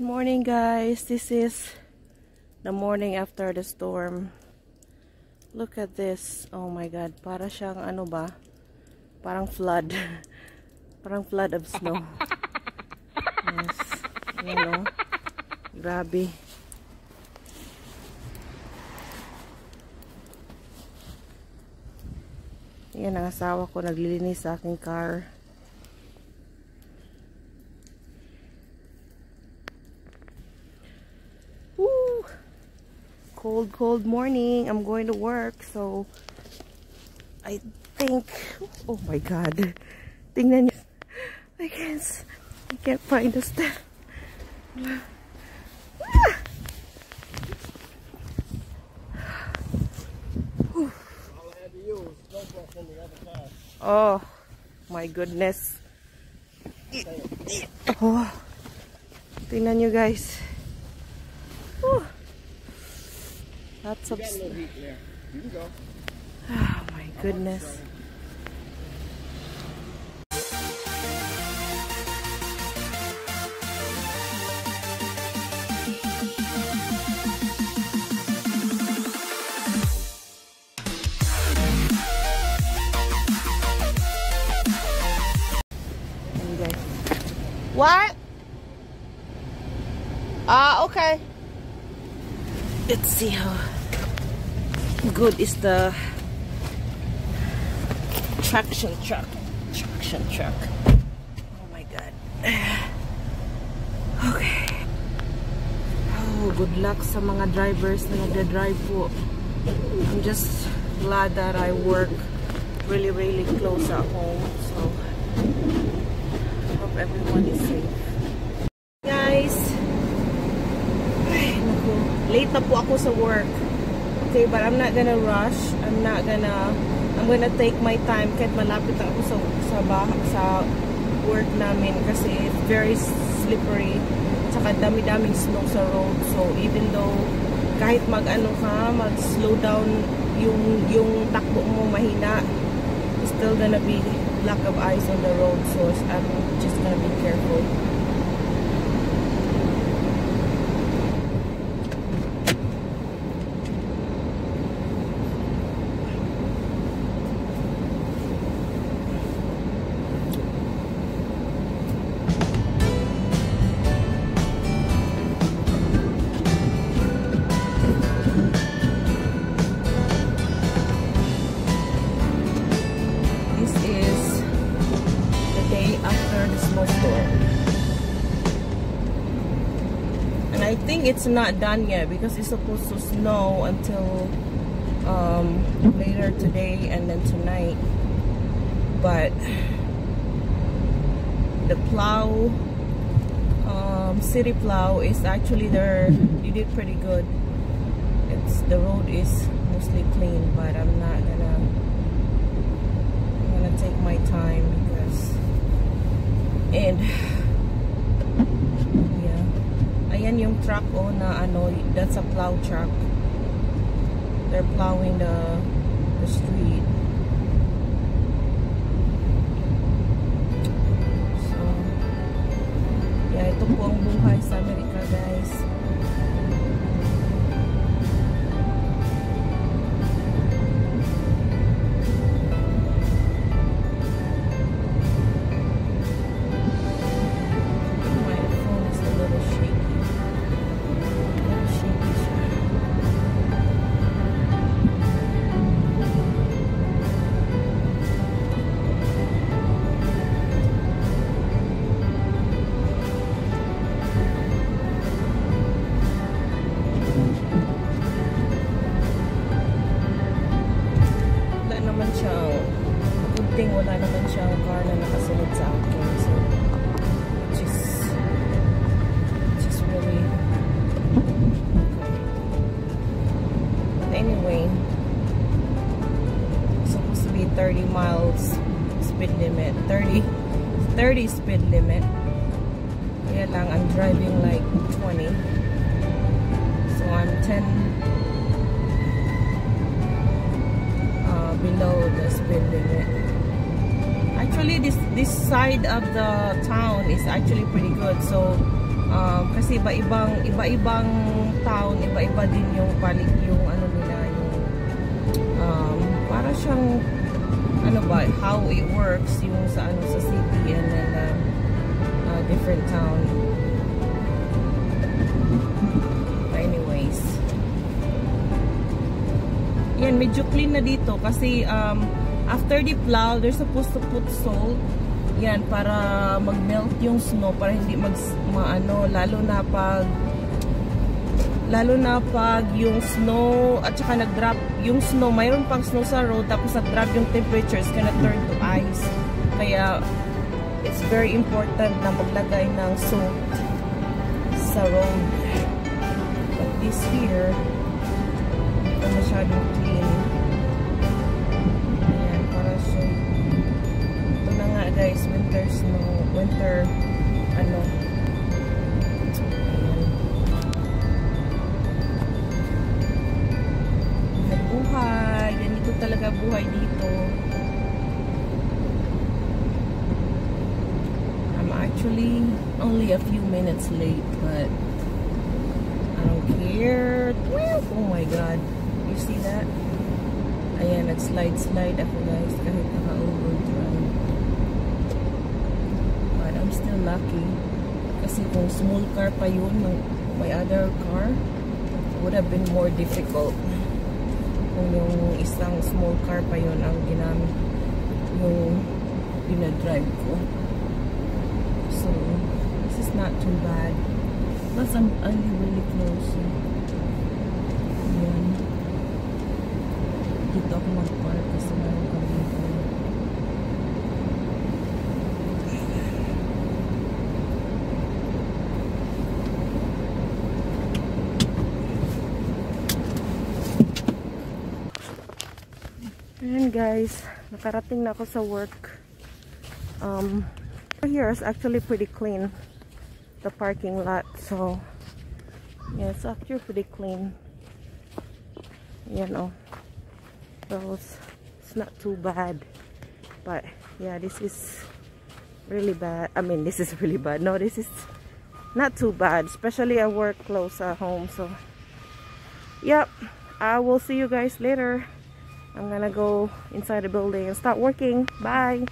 Good morning guys. This is the morning after the storm. Look at this. Oh my god. Para siyang ano ba? Parang flood. Parang flood of snow. Yes. Yan o. Grabe. Yan ang asawa ko naglilinis sa aking car. Cold cold morning. I'm going to work so I think oh my god. Tingnan niyo. I can't I can't find the step. Oh my goodness. Oh. Tingnan niyo guys Lots of snow. You can go. Oh my goodness. What? Ah, uh, okay. Let's see how good is the traction truck. Traction truck. Oh my god. Okay. Oh, good luck sa mga drivers na nagda-drive po. I'm just glad that I work really, really close at home. So, hope everyone is safe. Late na po ako sa work. Okay, but I'm not gonna rush. I'm not gonna, I'm gonna take my time kahit malapit ako sa, sa, sa work namin kasi it's very slippery. Tsaka dami-daming snow sa road. So, even though kahit mag-ano ka, mag-slow down yung, yung takbo mo mahina, still gonna be lack of ice on the road. So, I'm just gonna be careful. Think it's not done yet because it's supposed to snow until um, later today and then tonight. But the plow, um, city plow is actually there. You did pretty good. It's the road is mostly clean, but I'm not gonna. I'm gonna take my time because and Ayan yung truck oh na ano, that's a plow truck. They're plowing the the street. 20 miles speed limit. 30 30 speed limit. Yeah, lang I'm driving like 20 so I'm 10 uh, below the speed limit. Actually this this side of the town is actually pretty good. So um, kasi iba-ibang iba-ibang town, iba-iba din yung palig yung ano nila yung um, para siyang ano ba, how it works yung sa ano sa city and then uh, uh, different town. anyways. Yan, medyo clean na dito kasi um, after the plow, they're supposed to put salt yan, para mag-melt yung snow, para hindi mag, maano, lalo na pag lalo na pag yung snow at saka nag-drop yung snow, mayroon pang snow sa road tapos nag-drop yung temperature, it's gonna turn to ice. Kaya it's very important na maglagay ng salt sa road. But this here hindi masyadong clean. Guys, winter snow, winter ano ganito talaga buhay dito. I'm actually only a few minutes late, but I don't care. Oh my god. You see that? Ayan, nag-slide-slide ako guys kahit naka-overdrive. I'm still lucky. Kasi kung small car pa yun, my other car, would have been more difficult. Kung yung isang small car pa yun ang ginamit, yung pinadrive ko. So, this is not too bad. Plus, I'm, I'm really close. Ayan. Dito ako mag-park kasi meron guys, nakarating na ako sa work. Um, here is actually pretty clean. The parking lot. So, yeah, it's actually pretty clean. You know. So, it's, it's not too bad. But, yeah, this is really bad. I mean, this is really bad. No, this is not too bad. Especially I work close at home. So, yep. I will see you guys later. I'm gonna go inside the building and start working. Bye!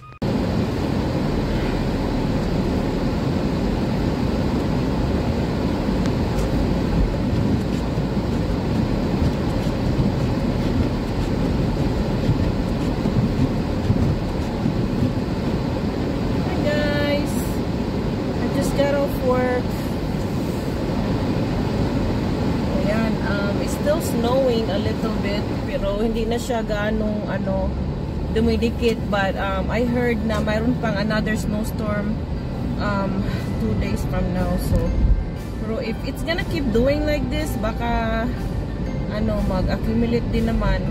Na siya ganong ano dumidikit. But um, I heard na mayroon pang another snowstorm um, two days from now. So pero if it's gonna keep doing like this baka ano mag-accumulate din naman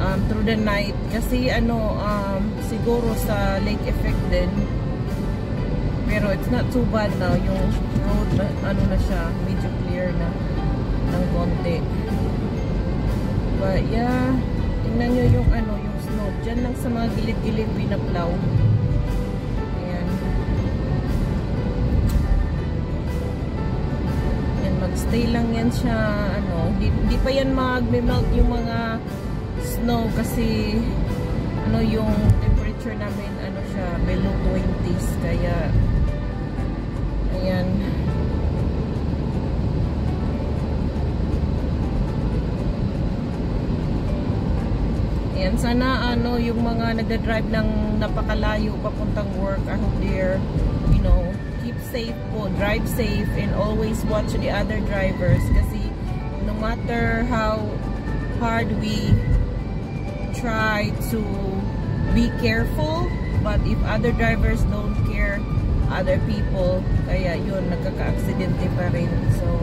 um, through the night. Kasi ano um, siguro sa lake effect din. Pero it's not too bad now. Yung road ano na siya medyo clear na ng konti Yeah, tingnan nyo yung ano, yung snow. Diyan lang sa mga gilid-gilid pinaplow. Ayan. Ayan, magstay lang yan siya, ano, di, di pa yan mag-melt yung mga snow kasi ano yung temperature namin, sana ano, yung mga nagda-drive ng napakalayo papuntang work, I hope you know, keep safe po, drive safe and always watch the other drivers kasi no matter how hard we try to be careful, but if other drivers don't care, other people, kaya yun, nagkaka-aksidente pa rin. So,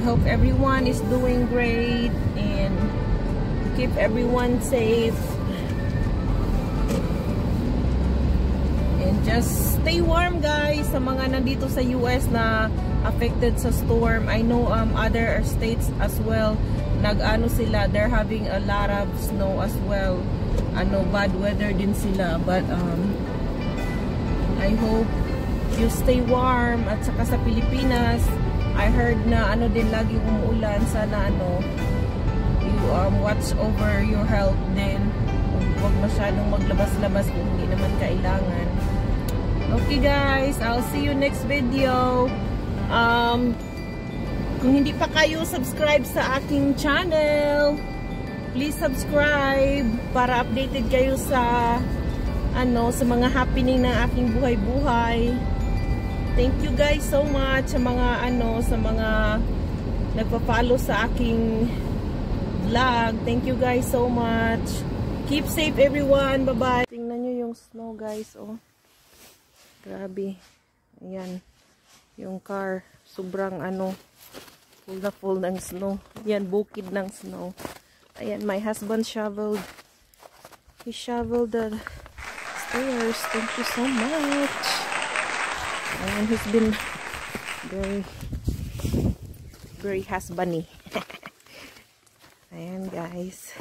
I hope everyone is doing great and keep everyone safe. And just stay warm guys sa mga nandito sa US na affected sa storm. I know um, other states as well nag-ano sila, they're having a lot of snow as well. ano bad weather din sila but um I hope you stay warm at saka sa Pilipinas I heard na ano din lagi umuulan. Sana ano you um, watch over your health din. Huwag masyadong maglabas-labas kung hindi naman kailangan. Okay guys. I'll see you next video. Um kung hindi pa kayo subscribe sa aking channel please subscribe para updated kayo sa ano sa mga happening ng aking buhay-buhay. Thank you guys so much sa mga ano sa mga nagpa-follow sa aking vlog. Thank you guys so much. Keep safe everyone. Bye-bye. Tingnan niyo yung snow guys, oh. Grabe. Ayan. Yung car sobrang ano full na full ng snow. Yan bukid ng snow. Ayan, my husband shoveled. He shoveled the stairs. Thank you so much. and he's been very very has bunny. ayan guys